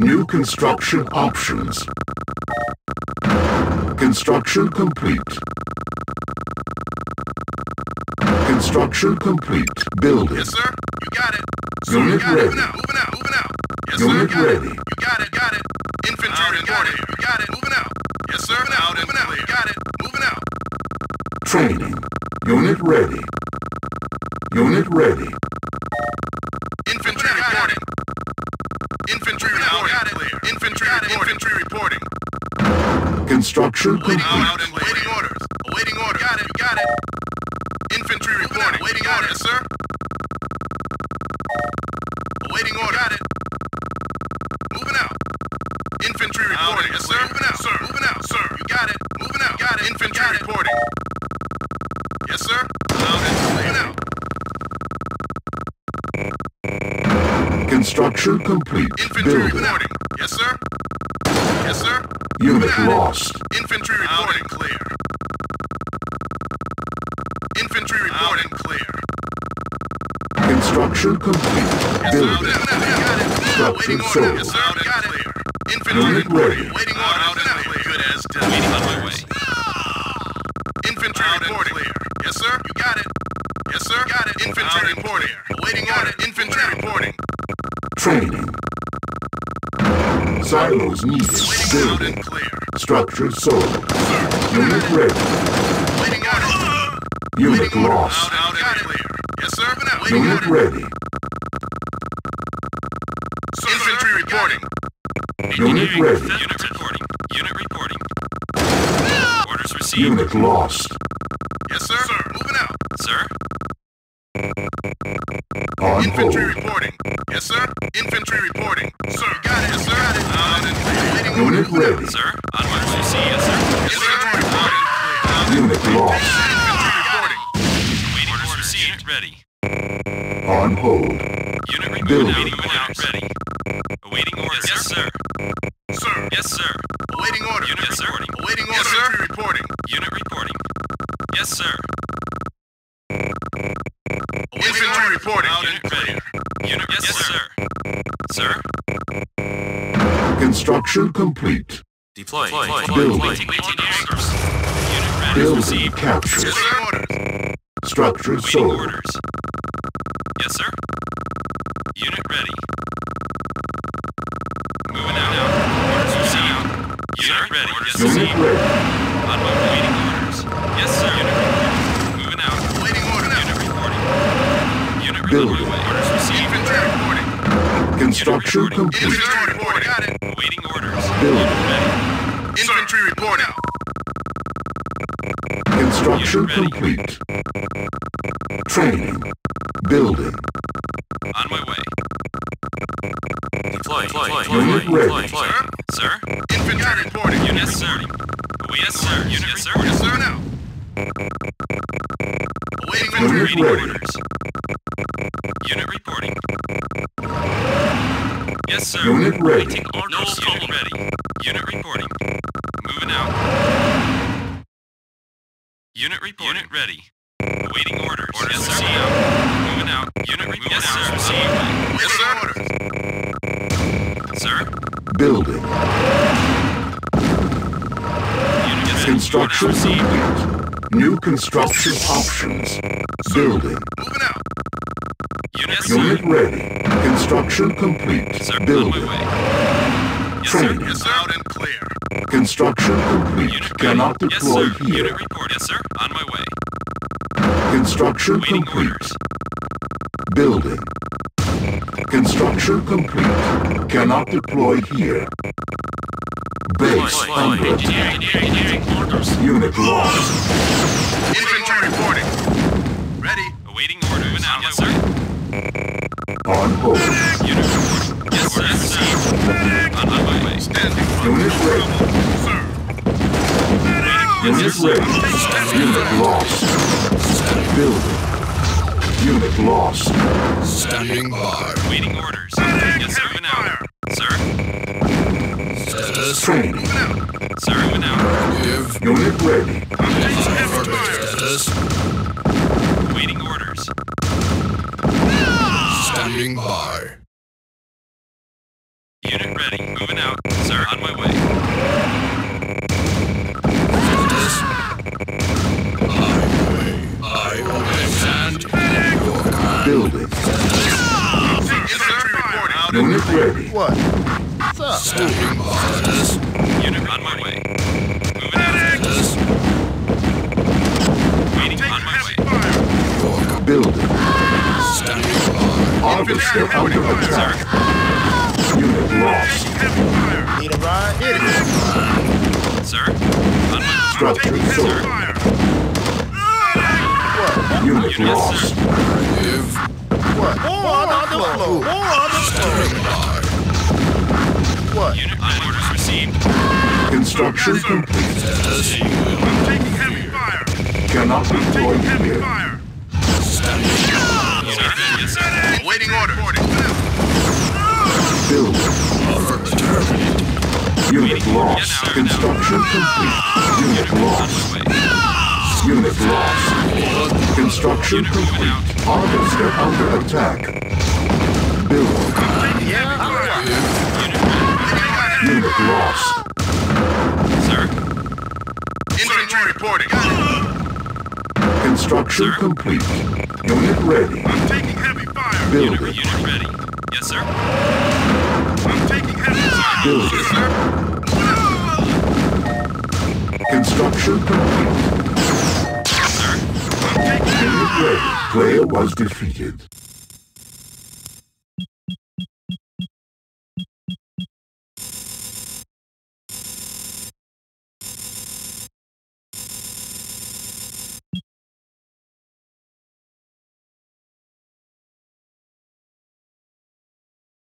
New construction options. Construction complete. Construction complete. Building. Yes, sir. You got it. Unit got ready. it. Moving out. Moving out. Moving out. Yes, Unit sir. Got ready. It. You got it. Got it. Infantry Out and reporting. clear. You got it. Moving out. Yes, sir. Moving out. Out Moving out. You got it. Moving out. Training. Unit ready. Unit ready. Construction Waiting complete. out and waiting orders. Awaiting orders. Got it. You got it. Infantry reporting. Waiting orders. Yes, sir. Awaiting order. Got it. Moving out. Infantry reporting. Yes, sir. Moving out. Sir. Moving out. Sir. You got it. Moving out. Got it. Infantry reporting. Yes, sir. Out and clear. Moving out. Construction complete. Infantry Building. reporting. Yes, sir. Yes, sir. Unit Moving out. lost. Construction complete. Yes, sir. Building. Out. You got it. Structure sold. Yes, sir. You got it. Infantry Unit reporting. ready. Waiting order. Out and clear. Good as done. Waiting on my way. Ah! Infantry Out and reporting. clear. Yes, sir. You got it. Yes, sir. Got it. Infantry Out reporting. Awaiting order. Infantry reporting. Training. Silos needed. Waiting out and clear. Structure sold. Sir. Unit ready. Waiting order. Unit lost. Out, out and clear. Yes, sir. Moving out. Waiting Unit order. ready. Infantry reporting. Unit ready. Unit reporting. Unit reporting. Orders received. Unit lost. Yes, sir. Sir. Moving out. Sir? On Infantry hold. reporting. Yes, sir. Infantry reporting. Sir. Got it. Yes, sir. Got it. Uh, out and Unit order. ready. Sir? On orders received. Yes, sir. Yes, sir. Reporting. Unit lost. Hold. Unit reporting. Building. Awaiting orders. Ready. Awaiting orders. Yes, sir. Sir. Yes, sir. Awaiting order. Unit yes, reporting. sir. Awaiting order. Yes, sir. Infantry reporting. Unit reporting. Yes, sir. Infantry reporting. Out Unit ready. Unit yes, yes sir. Sir? Construction complete. Deploy. Building. Waiting orders. Unit ready. Building Received. captured. Yes, sir. Orders. Structure Waiting sold. orders. Yes, sir. Unit ready. Moving out. Orders received. Unit ready. Yes, Unit received. ready. On my way. Waiting orders. Yes, sir. Unit reporting. Moving out. Awaiting order. Unit reporting. Unit Building. reporting. Orders received. Infantry reporting. Construction Unit reporting. complete. Infantry reporting. Got it. Awaiting orders. Building. Unit ready. Infantry reporting. Construction Unit ready. complete. Training. Building. On my way. Deploy. Deploy. Unit ready. Sir. Sir? Infantry reporting. Unit yes, sir. Awaiting yes, sir. Unit oh, yes, sir. Yes, sir. Now. Awaiting Unit order. Ready. orders. Unit reporting. Yes, sir. Unit ready. Waiting orders. Unit ready. Unit reporting. Moving out. Unit reporting. Unit ready. Awaiting orders. Orders yes, sir. Out. Unit reporting. Yes, sir. Yes, sir. Sir? Building. Unit. Construction complete. New construction options. Building. Moving out. Unit, yes, Unit ready. Construction complete. Sir, Building. Yes, sir. Training. Yes, sir. Out and clear. Construction complete. Unit Cannot ready. Yes, deploy sir. here. Unit report. Yes, sir. On my way. Construction Waiting complete. orders. Building. Construction complete. Cannot deploy here. Base Deploy. under Engineering, attack. engineering, engineering orders. Unit lost. Inventory reporting. Ready. Awaiting orders. Moving out. Yes, sir. On hold. Unit report. Yes, sir. Yes, sir. On my way. Standing. Unit ready. Sir. Unit Yes, sir. ready. Unit lost. Building. Unit lost. Standing by. Waiting orders. Yes, sir. Moving out. Sir. Status. Training. Sir. Moving out. Give. Unit ready. Affirmative. Status. Waiting orders. Standing by. Building. Unit ready. What? What's up? Unit on my way. Moving. Waiting on my way. Building. Officer under attack. Unit lost. Need a ride? Sir? Structure sold. What? Unit Yes, lost. Give. What? More on the floor. More on the Standing by. What? Unit orders received. Construction complete. This. Taking heavy fire. Cannot deploy here. Fire. Standing by. Sir? Yes, sir. Awaiting order. Building. Affirmative. Unit lost. Construction complete. Unit lost. My. Unit lost. Construction complete. out. Harvester under attack. Building. Unit ready. Lost. Sir? Infantry reporting. Construction Sir? complete. Unit ready. Taking heavy fire. Unit, Building. unit ready. Yes, sir. I'm taking heavy fire. Building. Construction complete. Sir? Unit ready. Player was defeated.